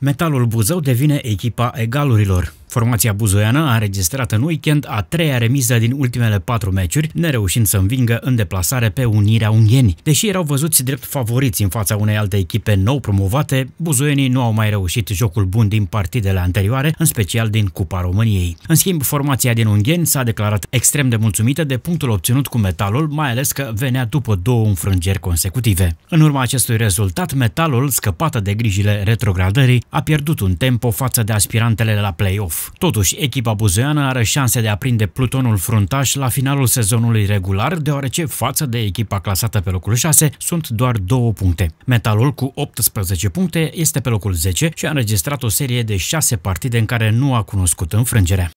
Metalul Buzău devine echipa egalurilor. Formația buzoiană a înregistrat în weekend a treia remiză din ultimele patru meciuri, nereușind să învingă în deplasare pe Unirea Ungheni. Deși erau văzuți drept favoriți în fața unei alte echipe nou promovate, buzoienii nu au mai reușit jocul bun din partidele anterioare, în special din Cupa României. În schimb, formația din Ungheni s-a declarat extrem de mulțumită de punctul obținut cu metalul, mai ales că venea după două înfrângeri consecutive. În urma acestui rezultat, metalul, scăpată de grijile retrogradării, a pierdut un tempo față de aspirantele la play-off. Totuși, echipa buzoiană are șanse de a prinde plutonul fruntaș la finalul sezonului regular, deoarece față de echipa clasată pe locul 6 sunt doar două puncte. Metalul cu 18 puncte este pe locul 10 și a înregistrat o serie de 6 partide în care nu a cunoscut înfrângerea.